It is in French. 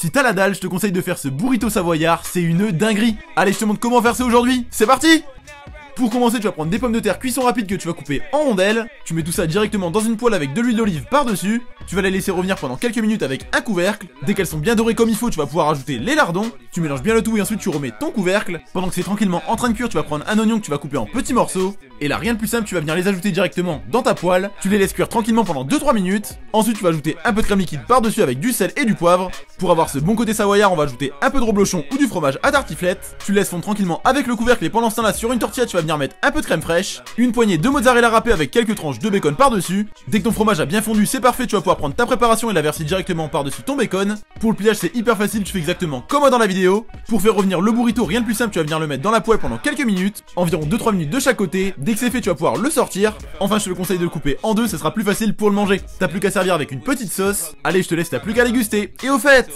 Si t'as la dalle, je te conseille de faire ce burrito savoyard, c'est une dinguerie. Allez, je te montre comment faire ça aujourd'hui. C'est parti pour commencer, tu vas prendre des pommes de terre cuisson rapide que tu vas couper en rondelles. Tu mets tout ça directement dans une poêle avec de l'huile d'olive par-dessus. Tu vas les laisser revenir pendant quelques minutes avec un couvercle. Dès qu'elles sont bien dorées comme il faut, tu vas pouvoir ajouter les lardons. Tu mélanges bien le tout et ensuite tu remets ton couvercle. Pendant que c'est tranquillement en train de cuire, tu vas prendre un oignon que tu vas couper en petits morceaux. Et là, rien de plus simple, tu vas venir les ajouter directement dans ta poêle. Tu les laisses cuire tranquillement pendant 2-3 minutes. Ensuite, tu vas ajouter un peu de crème liquide par-dessus avec du sel et du poivre. Pour avoir ce bon côté savoyard, on va ajouter un peu de reblochon ou du fromage à tartiflette. Tu laisses fondre tranquillement avec le couvercle et pendant ce temps-là, sur une tortilla, tu vas venir mettre un peu de crème fraîche, une poignée de mozzarella râpée avec quelques tranches de bacon par-dessus. Dès que ton fromage a bien fondu, c'est parfait, tu vas pouvoir prendre ta préparation et la verser directement par-dessus ton bacon. Pour le pliage, c'est hyper facile, tu fais exactement comme moi dans la vidéo. Pour faire revenir le burrito, rien de plus simple, tu vas venir le mettre dans la poêle pendant quelques minutes, environ 2-3 minutes de chaque côté. Dès que c'est fait, tu vas pouvoir le sortir. Enfin, je te le conseille de le couper en deux, ça sera plus facile pour le manger. T'as plus qu'à servir avec une petite sauce. Allez, je te laisse, t'as plus qu'à déguster. Et au fait,